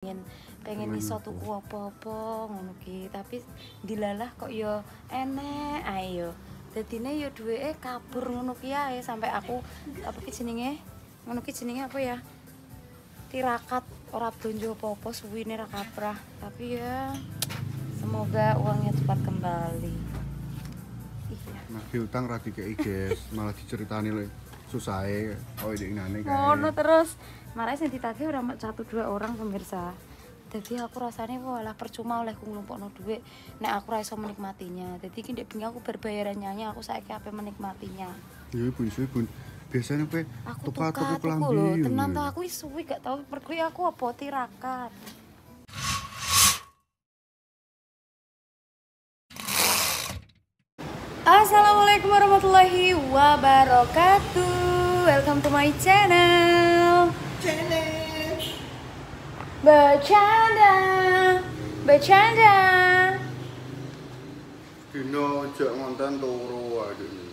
pengen pengen iso tuku apa-apa ngono ki. Tapi dilalah kok yo enek ayo dadine yo duweke kabur ngono ki ae sampai aku apa ki jenenge? Ngono ki jenenge apa ya? Tirakat ora blonjo apa-apa suwine ra kaprah. Tapi ya semoga uangnya cepat kembali. Iya. Nagih utang ra dikeki, guys. Malah diceritani lho susahe oh iki ngene kae. ngono terus marah sing ditagih ora satu dua orang pemirsa jadi aku rasanya walah percuma oleh ku nglumpukno dhuwit nek aku ra iso menikmatinya jadi iki ndek aku berbayaran nyanyi aku saiki ape menikmatinya Iya, Bun, suwe, Bun. Biasanya kowe aku tuku tuku tuku klambi. lho ngono. tenan to aku suwi gak tau pergi aku apa tirakat Assalamualaikum warahmatullahi wabarakatuh Welcome to my channel Bercanda Bercanda Dino jak ngonten turu ae ini.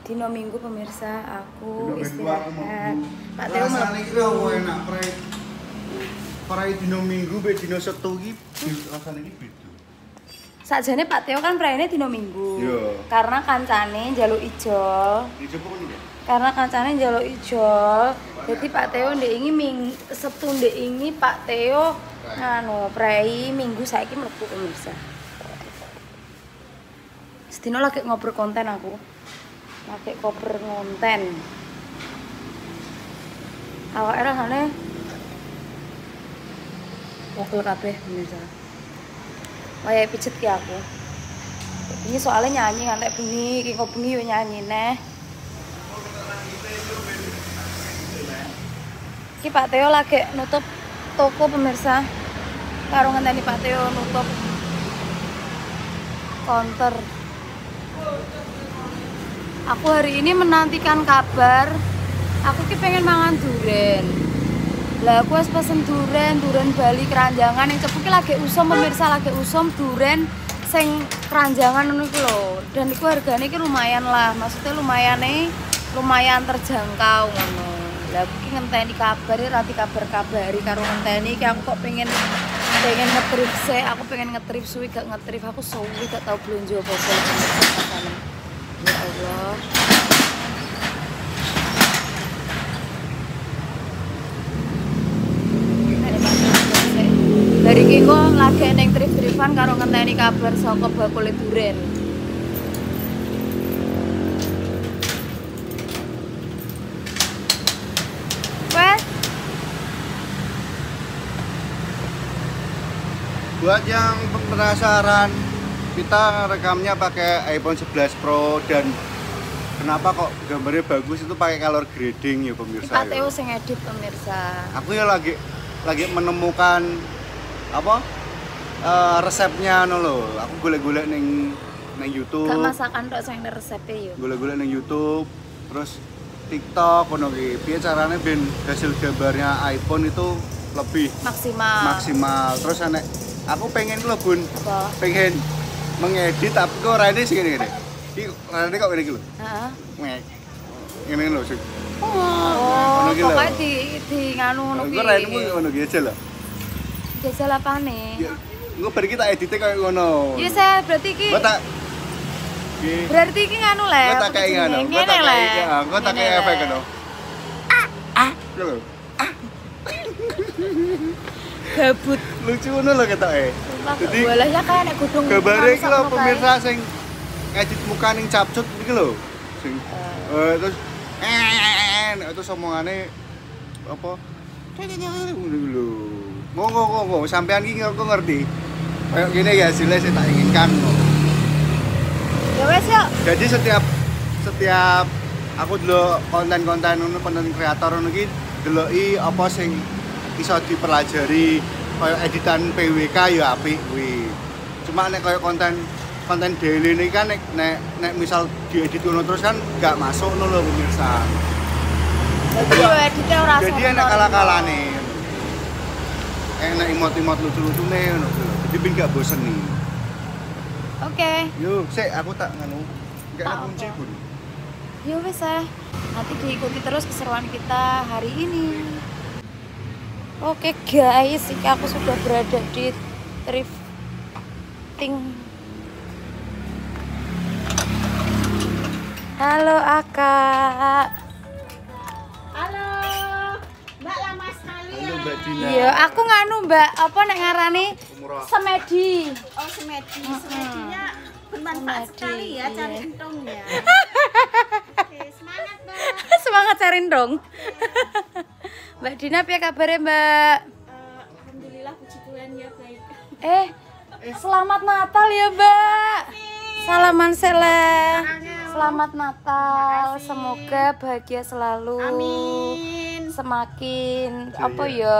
Dino minggu pemirsa aku Dino istirahat. Pak Teo Rasane iki mlebu. lho enak prei. Prei dino minggu be dino setu iki rasane iki beda. Sakjane Pak Teo kan praene dino minggu. Iya. Karena kancane njaluk ijol. Ngono ya. Karena kancane njaluk ijol. Jadi Pak Teo ndek ini ming Sabtu ndek ini Pak Teo nganu prei minggu saiki mlebu pemirsa. Sedino lagi ngobrol konten aku. Lagi koper konten. Awake rasane Wakil kabeh pemirsa. Kayak pijet ki aku. Ini soalnya nyanyi ngantek bengi, kok bengi yo nyanyi neh. Iki Pak Teo lagi nutup toko pemirsa. Karo ngenteni Pak Teo nutup counter. Aku hari ini menantikan kabar. Aku ki pengen mangan duren. Lah aku wis pesen duren, duren Bali keranjangan yang cepuk ki lagi usum pemirsa lagi usum duren sing keranjangan ngono iku lho. Dan iku hargane ki lumayan lah. Maksudnya lumayan nih, lumayan terjangkau ngono. Lah ki ngenteni kabar ra dikabar-kabari karo ngenteni ki aku kok pengen pengen ngetrip sih, aku pengen ngetrip suwi gak ngetrip aku suwi gak tau belanja apa-apa. Ya Allah. Dari kiko lagi neng trip-tripan karo ngenteni kabar saka bakule duren. Wes, Buat yang penasaran, kita rekamnya pakai iPhone 11 Pro dan kenapa kok gambarnya bagus itu pakai color grading ya pemirsa. Pak ya. Teo sing edit pemirsa. Aku ya lagi lagi menemukan apa eh, resepnya no lo. Aku golek-golek neng neng YouTube, Gak masakan tok sing resepnya yo. golek-golek neng YouTube, terus TikTok ngono ki. Piye carane ben hasil gambarnya iPhone itu lebih Maksimal. maksimal. Terus anek aku pengen lo bun Apa? pengen mengedit tapi kok rene sih gini gini ini rene kok gini gitu Heeh. ini lo sih Oh, pokoknya di di nganu ngono gue ki. ngono gitu aja lah Jajal apane? ya gue pergi kita editnya kayak ngono. Iya saya berarti ki gue tak berarti ki nganu le. gue tak kayak ngono gue tak kayak gue tak kayak efek ngono. Ah ah. Gitu Gabut. lucu ngono lo kita eh Sumpah gak Jadi, boleh ya kayak nek godhong. gambarnya iki lho pemirsa sing ngedit muka ning capcut iki lho sing eh terus eh terus omongane apa lho monggo monggo sampean iki aku ngerti kayak gini ya hasilnya saya tak inginkan. Ya wes yuk. jadi setiap setiap aku dulu konten-konten konten kreator ngono iki deloki apa sing iso dipelajari kayak editan PWK ya apik kuwi. Cuma nek kayak konten konten daily ini kan nek nek, nek misal diedit ngono terus kan gak masuk ngono lho pemirsa. Jadi enak kala-kalane. Enak imot-imot lucu-lucune ngono. Jadi ben gak bosen nih. Oke. Yo, sik aku tak nganu. Gak Tak ada kunci pun. Ya wes ya. Nanti diikuti terus keseruan kita hari ini. Oke guys, ini aku sudah berada di thrifting. Halo Aka. Halo, Mbak lama sekali ya. Halo Mbak Dina. Iya, aku nganu Mbak, apa nek ngarani semedi. Oh semedi, semedinya bermanfaat Semedi, sekali ya cari entong ya. Oke, semangat Mbak. Semangat cariin dong. Mbak Dina piye kabare Mbak? Eh, Alhamdulillah puji Tuhan ya baik. Eh, selamat Natal ya Mbak. Salaman sele. Selamat Natal. Semoga bahagia selalu. Amin. Semakin Iya, apa ya?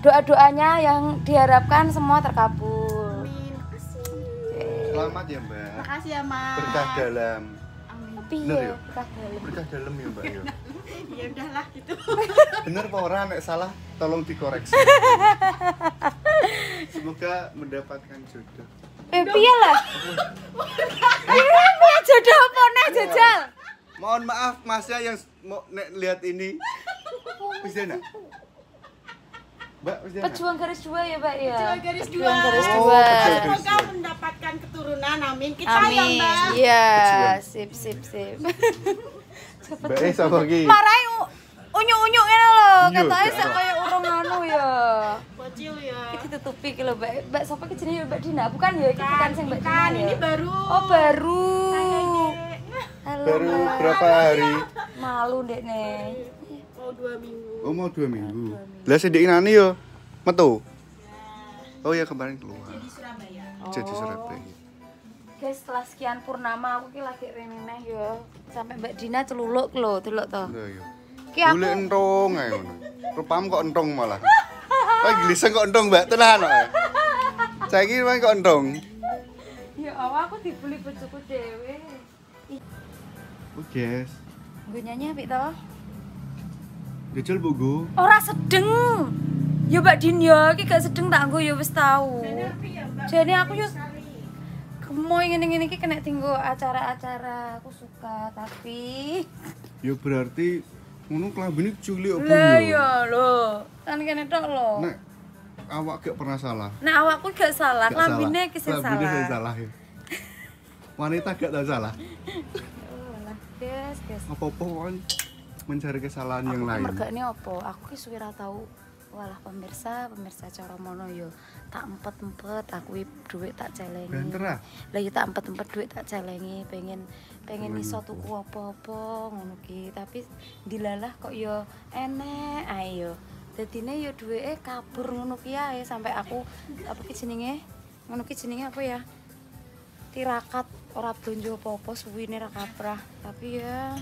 Doa-doanya yang diharapkan semua terkabul. Amin. Makasih. Selamat ya Mbak. Makasih ya Mas. Berkah dalam. Amin. Bener ya? Berkah dalam. Berkah dalam ya Mbak ya. Ya udahlah gitu. Bener apa orang nek salah tolong dikoreksi. Semoga mendapatkan jodoh. Eh, piye lah? Ini piye jodoh apa nek jajal? Mohon maaf masnya yang mau nek lihat ini. Bisa nak? Mbak? Pejuang garis dua ya, Mbak ya. Pejuang garis dua. Pejuang garis Oh, dua. garis Semoga mendapatkan keturunan. Amin. Kita ya Amin. Mbak. Iya, sip sip sip. Mbak eh sama lagi. Marai unyu-unyu ngene lho, katanya gak sak apa. kaya urung anu ya. Bocil ya. Iki ditutupi ki lho, Mbak. Mbak sapa ki jenenge Mbak Dina? Bukan ya, iki bukan sing Mbak Dina. Kan ya? ini baru. Oh, baru. Dek. Halo. Baru Mbak. berapa hari? Malu Dek nih. Oh dua minggu. Oh mau dua minggu. Lah sedek nani yo. Metu. Oh ya kemarin keluar. Di Surabaya. Jadi Surabaya. Guys, setelah sekian purnama aku ki lagi rene neh yo. Sampai Mbak Dina celuluk lho, delok to. Lah yo. Ki aku Boleh entong ae ngono. Rupam kok entong malah. Wah geliseng kok entong, Mbak. Tenan kok. Saiki main kok entong. ya awak aku dibeli bojoku dhewe. Oh, guys. Gue nyanyi apik to? Jajal buku. Ora sedeng. Ya Mbak Din ya, gak sedeng tak nggo ya wis tau. Jadi aku yo gemoy ngene-ngene iki kena tinggo acara-acara aku suka tapi Ya berarti ngono klambine culik apa lah yo? ya lho kan kene tok lho Nek awak gak pernah salah. nah awakku gak salah Gak lambine ki sing Klambine salah salah ya. Wanita gak tahu salah. Lah guys guys Apa-apa kan mencari kesalahan yang aku lain. mergane opo aku ki suwe ra tau walah pemirsa pemirsa cara mono yo tak empet-empet aku i duit tak celengi ah. ya tak empet-empet duit tak celengi pengen pengen iso tuku apa-apa ngono ki. Tapi dilalah kok yo enek ayo dadine yo duweke kabur ngono ki ae sampai aku apa ki jenenge? Ngono ki jenenge apa ya? Tirakat ora blonjo apa-apa suwine ra kaprah. Tapi ya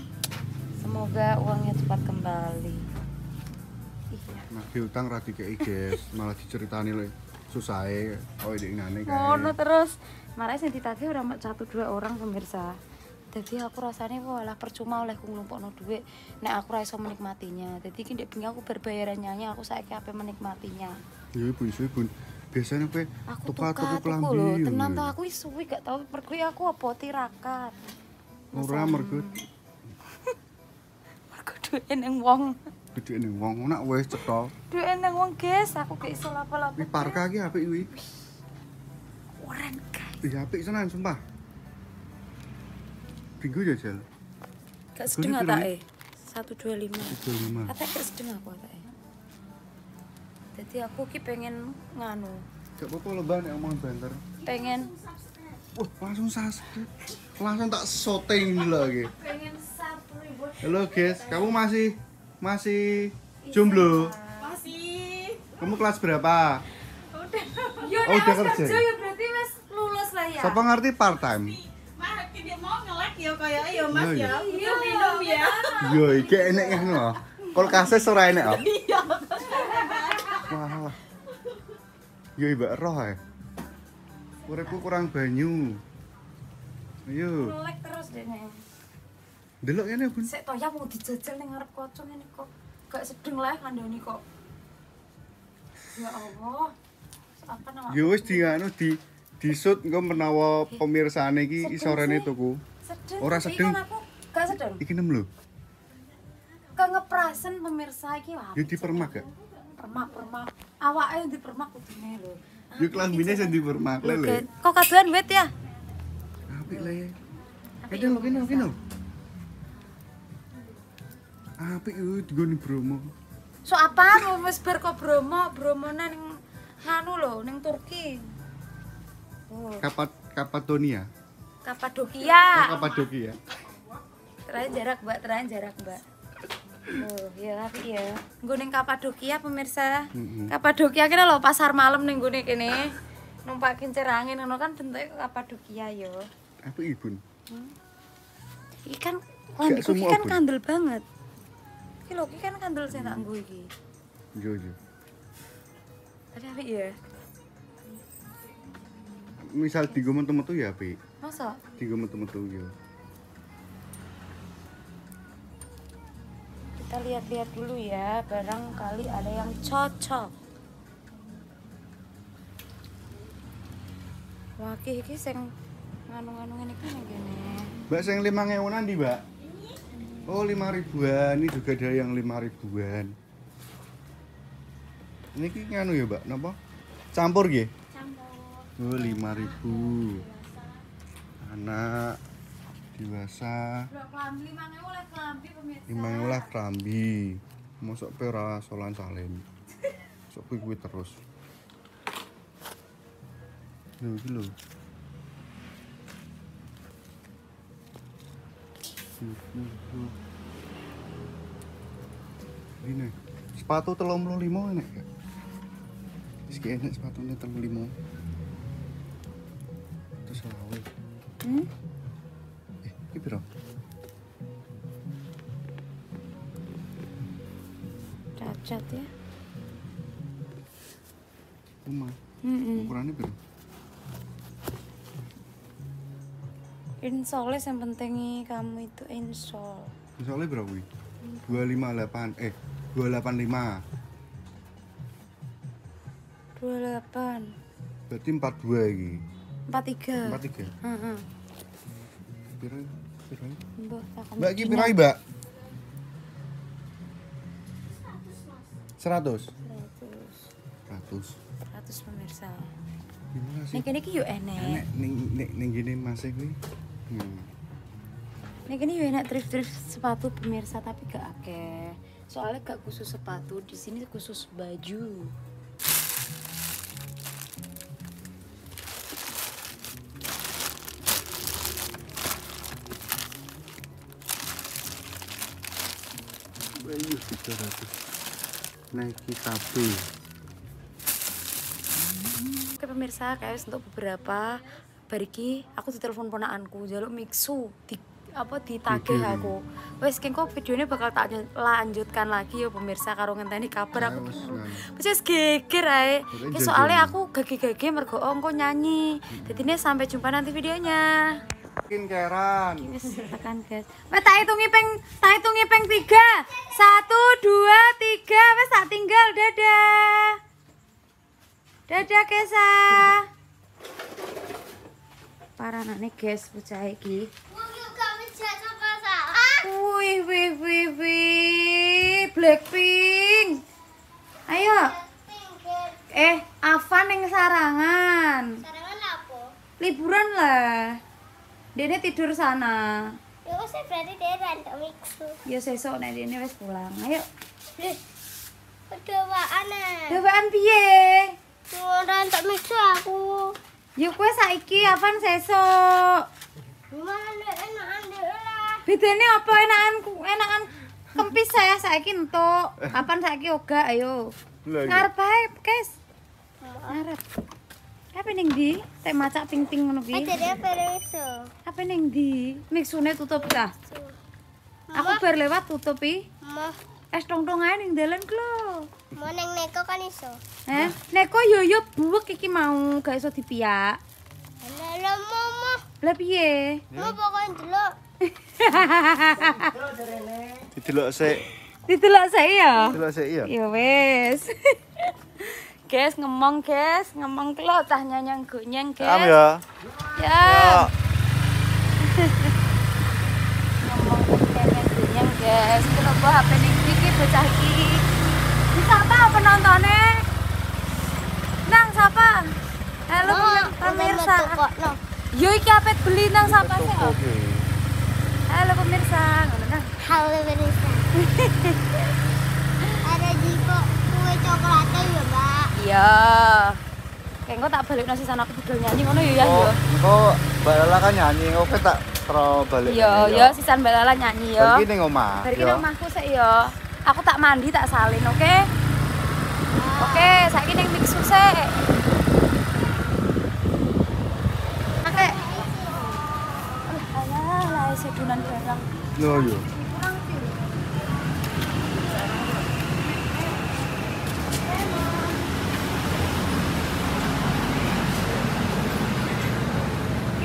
semoga uangnya cepat kembali iya Nah, utang ra dikei, guys. Malah diceritani lho susahe oh ini ngene kae. ngono terus marah sing ditagih ora mek satu dua orang pemirsa jadi aku rasanya walah percuma oleh ku nglumpukno duit nek aku ra iso menikmatinya jadi ki ndek aku berbayaran nyanyi aku saiki ape menikmatinya Ya ibu ibu ibu. Biasanya kowe aku tuku tuka tuku tuku lho klambi. tenan to aku suwi gak tau pergi aku apa tirakat Ora mergo mergo duwe ning wong gede ning wong nak wis cetha. duwe ning wong guys aku gak iso lapo-lapo Wi parka iki apik kuwi. keren guys Iya apik tenan sumpah. Minggu jajal. gak sedeng Harganya atake 125 25. Kata gak sedeng aku kata Jadi aku ki pengen nganu, Gak apa-apa lho Mbak nek omong banter. pengen Wah, langsung subscribe. Langsung tak lho iki. pengen satu ribu. Halo guys, kamu masih masih jomblo? Masih. Kamu kelas berapa? Yo, Oh, nek udah kerja kerja ya? ya berarti wis lulus lah ya. Siapa ngerti part time? Mah tidak mau ngelek ya kayak ya Mas Iya, ya. Iya. Butuh minum ya. Yo, iki enek ngono. Kulkase ora enek kok. Iya. Wah. Yo iba roh ae. Uripku kurang banyu. Ayo, Ngelek terus deh. Delok kene, Bun. Sik to ya mau dijajal ning ngarep kocok ngene kok. Gak sedeng lah kandhani kok. Ya Allah. Apa nama? Yo wis di anu di disut engko menawa pemirsane iki iso rene tuku. Sedeng. Ora sedeng. Kan aku gak sedeng. Iki nem lho. Kengeprasen pemirsa iki wah. Yo dipermak gak? permak-permak. Awake di permak kudune lho. Yo klambine sing dipermak Lho. Kok kadoan wit ya? Apik le. Kene lho kene kene. Apik yo digoni Bromo. So apa wis bar kok Bromo, Bromone ning nganu lho, ning Turki. Oh, Kapat Kapatonia. Kapadokia. Kapadokia. Terakhir jarak, Mbak. Terakhir jarak, Mbak. Oh, ya tapi ya. Nggo ning Kapadokia pemirsa. Mm-mm. Kapadokia kene lho pasar malam ning gone kene. Numpak kincir angin ngono kan bentuke Kapadokia yo. Apik ibun. Iki kan lambiku kan Bun. kandel banget. Iki lho, kan kandel sing tak nggo iki. Yo. Tapi apik ya. Misal digo metu-metu ya apik. Masa? Digo metu-metu yo. Kita lihat-lihat dulu ya, barangkali ada yang cocok. Wah, iki iki sing nganu-nganu ngene iki nang kene. Mbak sing 5000 nanti, Mbak? Oh, 5 ribuan. Ini juga ada yang 5 ribuan. Ini ki nganu ya, Mbak? Napa? Campur nggih? Campur. Oh, 5000. Anak dewasa Lho, klambi 5000 oleh klambi pemirsa. Imang olah klambi. Mosok pe ora solan salem. Sok kuwi kuwi terus. Lho iki lho. Ini sepatu telung puluh lima enek gak? Iki enek sepatunya telung lima. Terus selawe. Hmm? Eh, iki piro? Cacat ya. Rumah. Heeh. Ukurannya piro? Install yang penting kamu itu install. Misalnya berapa wih? 258 eh 285 28 berarti 42 iki 43. 43 Heeh. piro piro Mbak, takon Mbak iki begini. piro Mbak 100 100. 100 100 pemirsa. gimana sih Ning kene iki yo enek. nek ning ning ning gini masih kuwi hmm. Kene yo enek thrift-thrift sepatu pemirsa tapi gak akeh. Soalnya gak khusus sepatu, di sini khusus baju. Bayu 300 Nike tapi Oke pemirsa, kayak untuk beberapa bariki aku ditelepon ponakanku jaluk mixu di apa ditagih Video. aku. Wes kengko videonya bakal tak lanjutkan lagi ya pemirsa karo ngenteni kabar aku. Ayo, wes, nah. Wes geger ae. Soalnya aku gage-gage mergo oh, engko nyanyi. Jadi ini sampai jumpa nanti videonya. Mungkin keran tekan guys. Wes tak hitungi peng tak hitungi peng 3. 1 2 3 wes tak tinggal dadah. Dadah Kesa. Parah nih guys bocah iki. Wih wih wih wih Blackpink. Ayo. Eh, Avan yang sarangan. Sarangan apa? Liburan lah. Dene tidur sana. Ya wis berarti dia random mixu. Ya sesok nek dene wis pulang. Ayo. Kedewaan ah. Dewaan piye? Mau random mixu aku. Yuk kowe saiki Avan sesok. Mana enakan deh lah. Bedane apa enakan enakan kempis saya saiki entuk. Kapan saiki yoga ayo. Ngarep ae, Kes. Ngarep. Apa ning ndi? Tek macak ping-ping ngono kuwi. jadi apa mixu? Apa ning ndi? Mixune tutup ta? Aku bar lewat tutup i. Es tong-tong ae ning dalan ku lho. mau neng neko kan iso. Eh, neko yo yo buwek iki mau gak iso dipiyak. Lah mau mau Lah piye? mau pokoknya dulu. Didelok sik Didelok saya ya. Didelok sik iya Ya wes. Guys, ngomong guys, ngomong kelo tah nyanyang gonyeng guys. Am ya Ya. ngomong nyanyang gonyeng guys. Kenapa HP ning bocah iki? siapa penontonnya? Nang siapa? Halo Oh, pemirsa. kok no. Yo iki apet beli nang siapa sih? Halo pemirsa. Ngono nang. Halo Berisa. Ada jiko kue coklatnya ya, Mbak. Iya. Kayak tak balik nasi sana aku budal nyanyi ngono ya ya. Oh, yo. engko Mbak Lala kan nyanyi, oke tak tro balik. Iya, yo sisan Mbak Lala nyanyi yo. Pergi ning omah. Bari yo. kene omahku sik yo. Aku tak mandi tak salin, oke? Oke, saiki ning mixu sik. Oke. Alah, lah sedunan barang. Yo yo.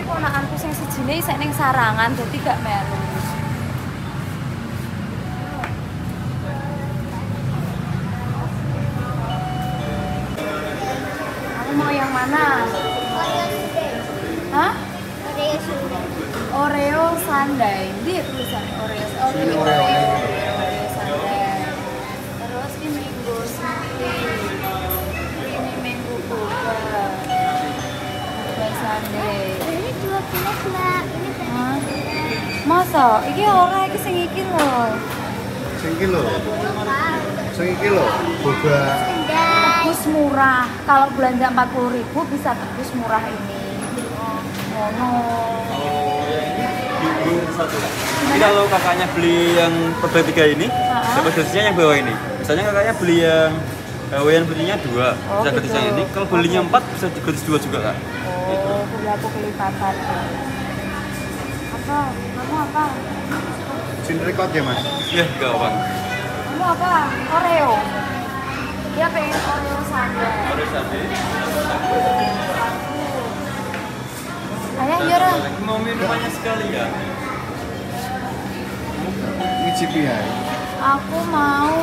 Ponakanku sing sijine isih ning sarangan dadi gak melu. Mana? Oreo Sundae. Hah? Oreo Sundae. Oreo Sundae. Dia tulisannya Oreo. Oh, Oreo. Oreo Sundae. Terus ini mango smoothie. Ini mango boba. Boba Sundae. Ini dua belas Mbak. Ini Hah? Masa? Iki ora iki sing iki lho. Sing iki lho. Sing iki lho. Boba. Tebus murah. Kalau belanja 40.000 bisa tebus murah ini. Ngono. satu. Jadi kalau kakaknya beli yang per tiga ini, dapat gratisnya yang bawah ini. Misalnya kakaknya beli yang bawah yang belinya dua, Oh, bisa gratis gitu. yang ini. Kalau belinya empat bisa gratis dua juga kak. Oh, beli aku kelipatan. Apa? Kamu apa? Sini record ya, Mas. Iya, gampang. Kamu apa? Oreo. Dia pengen Oreo Sundae. Harus ada. Ayah, Yura. Mau minumannya sekali ya? Ngicipi ya. Aku mau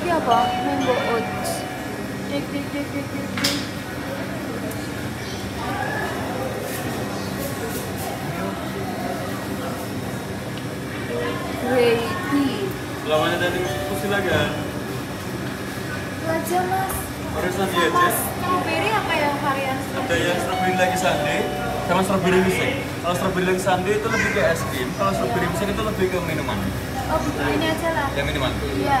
Ini apa? Mango oats Dik dik dik dik dik dik. Lawannya dari Pusilaga. Itu aja mas Harus nanti aja. Mas, strawberry apa yang varian Ada yang strawberry lagi sundae sama strawberry mixing. Kalau strawberry lagi sundae itu lebih ke es krim, kalau strawberry mixing itu lebih ke minuman. Oh, ini aja lah Yang minuman. Iya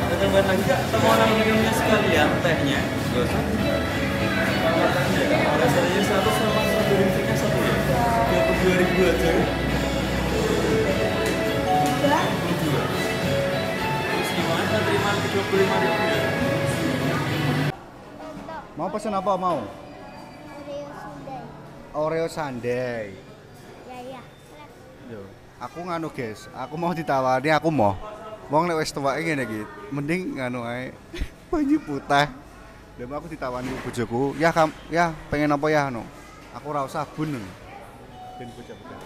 Ada tambahan lagi? Kita mau nambah minumnya sekalian tehnya. Gak usah. Ya. Rasanya satu sama satu ya. Dua puluh dua ribu aja. Udah Dua dua. Terus gimana? Terima dua puluh lima ribu ya. Mau pesen apa mau? Oreo Sundae. Oreo Sundae. Ya ya. Yo, aku nganu guys, aku mau ditawari aku mau. Wong nek wis tuwake ngene iki, mending nganu ae banyu putih. Lha aku ditawani bojoku, ya kam, ya pengen apa ya anu. Aku ora usah sabun. Ben bocah-bocah.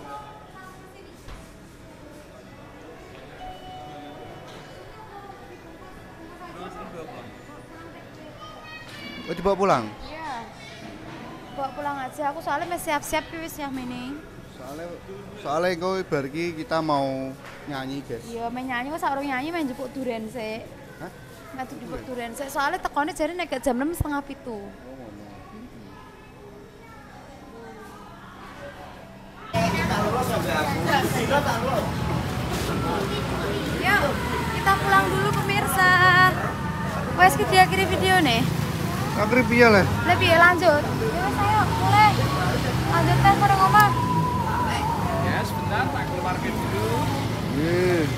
Oh dibawa pulang? Iya. Bawa pulang aja. Aku soalnya masih siap-siap wis ya ini. Soalnya soalnya engko bar iki kita mau nyanyi guys. Iya, main nyanyi kok saurung nyanyi main jupuk duren sik. Hah? Metu jupuk duren sik. Soalnya tekone jare nek gak jam 6 setengah pitu. Yuk, kita pulang dulu pemirsa. Wes kita akhiri video nih. Akhirnya piye lah? Lebih lanjut. Ya wes ayo, mulai. Lanjut tes bareng omah. Ya sebentar, tak keluar dulu. Iya.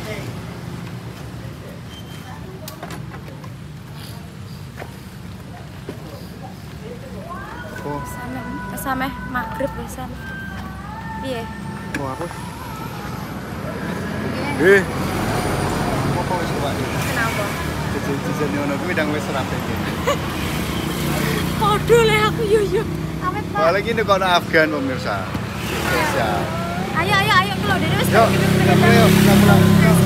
Oh, Sameh, sameh maghrib wisan. Piye? oh aku. Eh. Apa wis? Kenapa? Jajan-jajan ngono kuwi ndang wis rapi iki. Podo le aku yo yo. Amit Pak. Balik ini kono Afgan pemirsa. Spesial. Ayo ayo ayo keluar dari wes. Yuk, kita pulang. Yuk.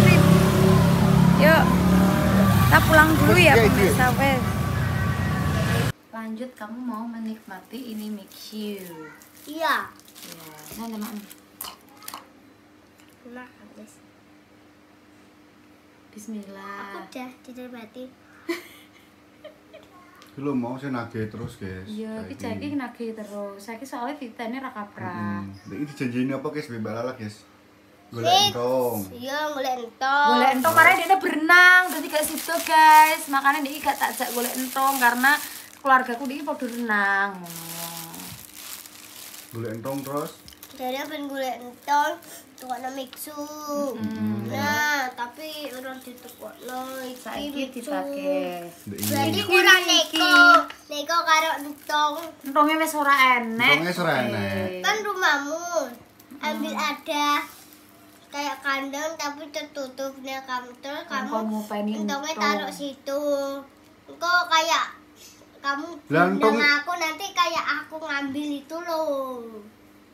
Yuk. Kita pulang dulu ya pemirsa wes. Lanjut kamu mau menikmati ini mixu. Iya. Ya, nanti mak. Nah, habis. Aku Bismillah. udah tidur mati. Iki lho mau saya nagih terus, guys. Iya, iki Saiki. jaki nagih terus. Saiki soalnya vitane ra kaprah. Hmm. Iki dijanjini apa, guys? Bebal lala, guys. Golek entong. Iya, golek entong. Golek entong karena dia berenang, jadi gak situ guys. Makanya dia gak tak ajak golek entong karena keluargaku dia pada renang. Golek entong terus. Jadi pengen golek entong, tukokno mixu. Nah, tapi orang ditukokno iki. Ndek Jadi kurang neko, neko karo entong. Entongnya wis ora enek. Entongnya wis ora enek. Kan rumahmu ambil ada kayak kandang tapi tertutupnya kamu terus kamu kamu pengen entongnya entong. taruh situ. Engkau kayak kamu undang aku nanti kayak aku ngambil itu loh.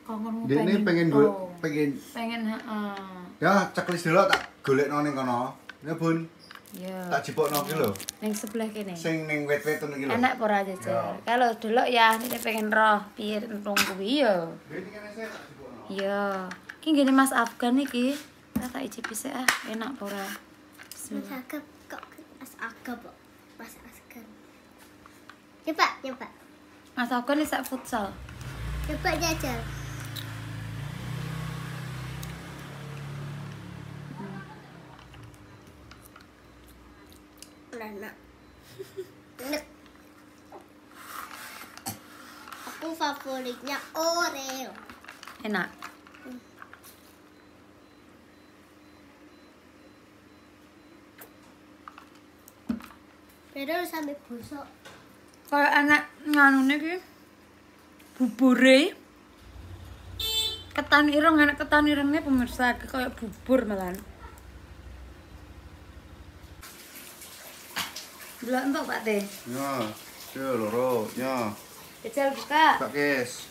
Kangenmu Dek ini pengen golek pengen pengen heeh. ya ceklis dulu tak golekno ning kono. Ya, Bun. Ya. Tak jipokno ki lho. Ning sebelah kene. Sing ning wet-wet iki lho. Enak apa ora jajar? Ya. Kalau dulu ya ini pengen roh piye entong kuwi ya. Ini. Iya. Ki ngene Mas Afgan iki. Tak tak icipi sik ah, enak apa ora? Mas. Agap kok Mas Agap kok Mas Asgar. Coba, coba. Mas Afgan ini sak futsal. Coba jajal. Enak. Enak. Aku favoritnya Oreo. Enak. Beda sampai busuk. Kayak anak nganune ki bubure ketan ireng enak ketan irengnya pemirsa kayak bubur malan Belak entuk Pak Teh. Ya, ya loro, ya. Jajal buka. Buka, guys.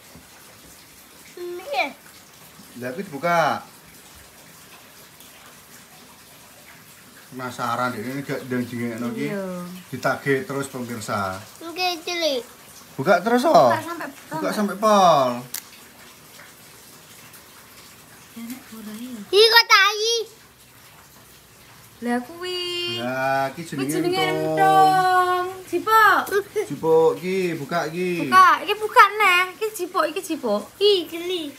Ini ya. Lah dibuka. Penasaran ini gak ndang jingekno iki. Iya. Ditagih terus pemirsa. Oke, cilik. Buka terus oh. Buka sampai Buka sampai pol. Ih, kok tai? Lah kuwi. Lah iki jenenge entong. Jipok. Jipuk iki, buka iki. Buka, iki buka neh. Iki jipok, iki jipok. Ih, geli.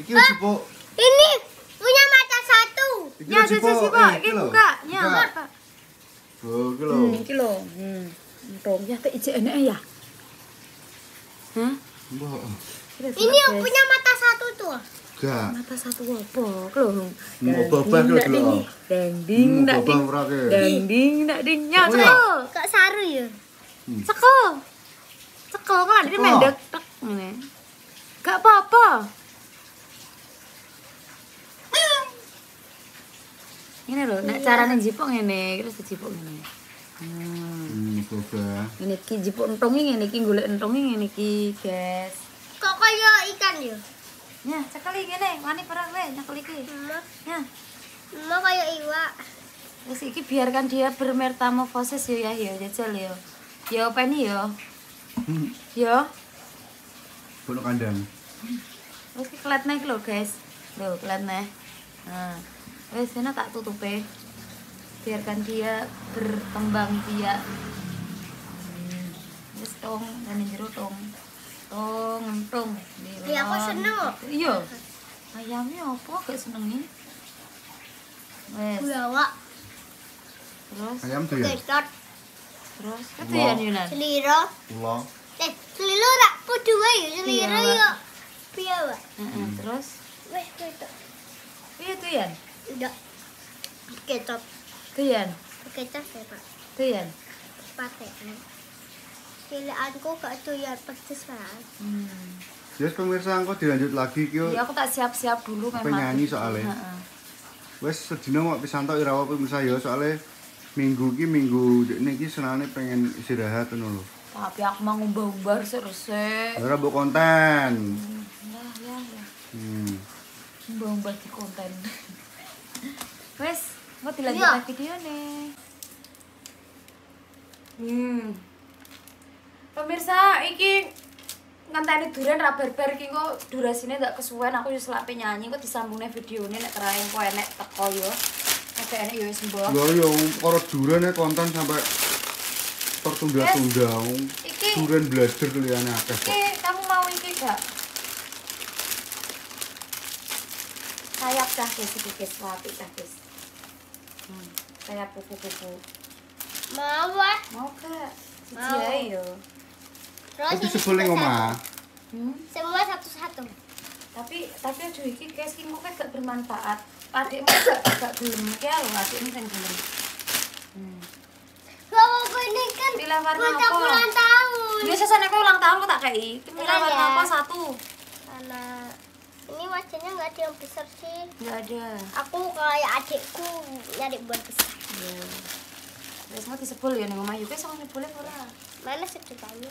Iki lho jipuk. Ini punya mata satu. Iki Ya, jipuk. jipok. Eh, Iki buka. Ya, Buka. Oh, iki lho. Hmm, iki lho. Hmm. Entong ya tak ijek enek ya. Hah? Mbok. Ini yang punya mata satu tuh. Gak. mata satu apa lho. Mau babah ki lho, delok. Deng ding Hmm, ndak babah ding. Ya, cekel. Kok saru ya? Hmm. Cekel. Cekel kok ada Cekel. mendek tek ngene. Gak apa-apa. Ini lho, nek carane jipuk ngene, terus dijipuk ngene. Hmm. Hmm, babah. Ngene iki jipuk entongi ngene iki golek entongi ngene iki, guys. Kok kayak ikan ya? Ya, cekeli ngene, wani perang we nyekel iki. Mama, Ya. mama kayak iwak. Wis iki biarkan dia bermetamorfosis ya ya jajal ya. Ya apa ini ya? Hmm. Ya. Bono kandang. Wis iki keletne iki lho, guys. Lho, keletne. Nah, wis ini tak tutupe. Biarkan dia berkembang biak. Hmm. Wis tong, dan jero tong. Tong, tong. Iya, aku seneng kok. Iya. Ayamnya apa gak senengnya? Wes, Bulawak, terus Ayam tuh ya. terus itu ya Yunan. seliro. Ula. Eh, seliro rak podo wae ya, seliro Iya, ya. Piye? Heeh, terus Weh, kecot. iya tuh Yan. Udah. Kecot. Tuh Yan. Kecot ya, Pak. Tuh Yan. Pakai. Pilihanku gak doyan pedes, Pak. Hmm. Yes pemirsa engko dilanjut lagi ki. Iya aku tak siap-siap dulu kan. Penyanyi soalnya. Heeh. Wes sedina mau pisan tok ira apa pemirsa ya soalnya minggu ki minggu dekne iki senane pengen istirahat ngono lho. Tapi aku mau ngubah-ubah resik-resik. Ora mbok konten. Ya, ya, ya. Hmm. Ngubah-ubah di konten. Wes, mau dilanjut Iya. video nih. Hmm. Pemirsa, iki ngenteni duren ra barbar iki kok durasine ndak kesuwen aku wis lape nyanyi kok disambungne videone nek keraing kok enek teko yo. Ada enek yo wis mbok. Yo karo duren ya konten sampai tertunda-tunda. Iki Duren belajar liyane akeh kok. iki kamu mau iki gak? Sayap dah guys iki guys wapi dah guys. Hmm, sayap kuku-kuku. Mau ah. Mau gak? Siji Mau. yo. Terus Tapi ini sebeling satu-satu. omah. Hmm. Semua satu-satu. tapi tapi aduh iki guys iki kok gak bermanfaat adikmu gak gak gelem iki lho adikmu sing gelem hmm. Kalau aku ini kan Pilih warna apa? ulang tahun. ya sesane kowe ulang tahun kok tak kei iki milih Iya, warna ya. apa satu Karena ini wajahnya nggak ada yang besar sih. enggak ada Aku kayak adikku nyari buat besar. ya wis mau disebul ya ning omah yo wis sama nyebule ora Mana ceritanya?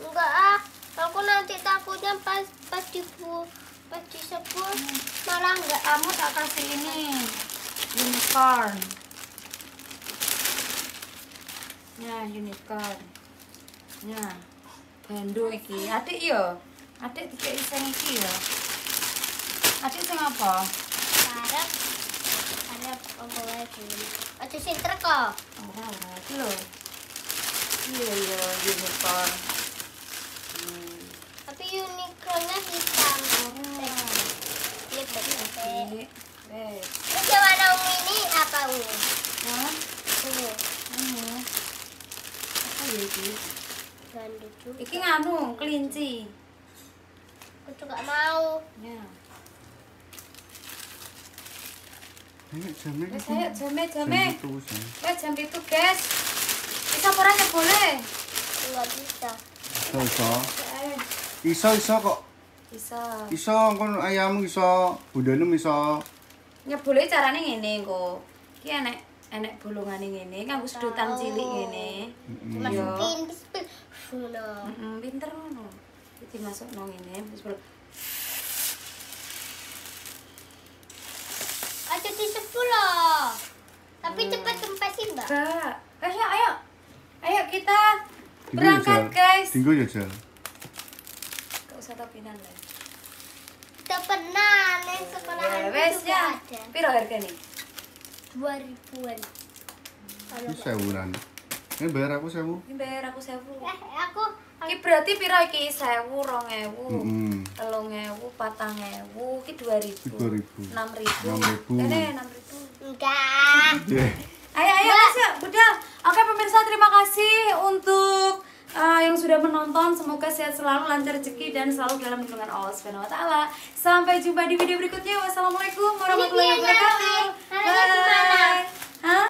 Enggak ah. Aku nanti takutnya pas pas dibu pas disebut malah enggak kamu tak kasih ini unicorn. Ya unicorn. Ya bando iki. Adik yo adik dikek sing iki yo adik sing apa? Harap harap apa lagi? Aja sinter kok. ora ora iki lho. Iya iya unicorn hmm. Tapi unicornnya hitam. wes Terus yang warna ungu ini apa ungu? Hah? Ungu. Anu. apa ya juga. iki nganu kelinci Aku juga mau. ya Ayo jame. Ayo jame jame. Terus. ya. Jam itu guys. Bisa ora ya boleh. Enggak bisa. Iso iso. Ayo. Iso iso kok. Bisa. Iso kon ayam iso, budane iso. Nyebule carane ngene kok. Iki enek enek bolongane ngene kanggo sedotan cilik ngene. Iya. Masukin bisbil. Suno. Heeh, pinter ngono. Iki dimasukno ngene wis boleh. Aja disebut loh. Tapi cepat kempesin mbak. Kak, ayo ayo. Ayo kita Ya, berangkat guys. Dinggo ya, Jal. Gak usah topinan lah. Kita pernah nih sekolah Ya, aku wes ya. ada. Piro harganya? Dua ribuan. Ini sewuran. Ini bayar aku sewu. Ini bayar aku sewu. Eh aku Iki berarti piro iki? Sewu, rong ewu, Heeh. telung ewu, patang ewu, iki dua ribu, 2.000. enam ribu, Enam ribu. ini enam ribu. enggak. Ya. Ayo, ayo, Mas, yuk, budal. Oke pemirsa terima kasih untuk uh, yang sudah menonton semoga sehat selalu lancar rezeki dan selalu dalam lindungan Allah Subhanahu wa taala. Sampai jumpa di video berikutnya. Wassalamualaikum warahmatullahi iya, iya, wabarakatuh. Iya. Bye.